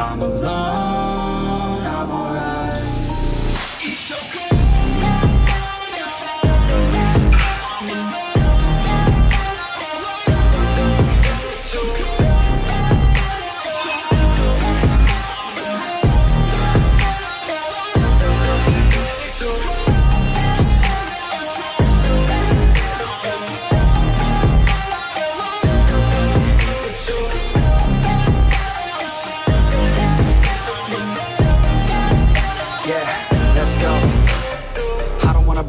I'm alone,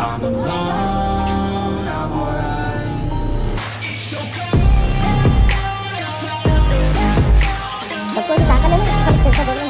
I'm alone, I'm alright. So Pagpunta ka na lang, balik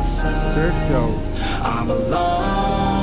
show. I'm alone,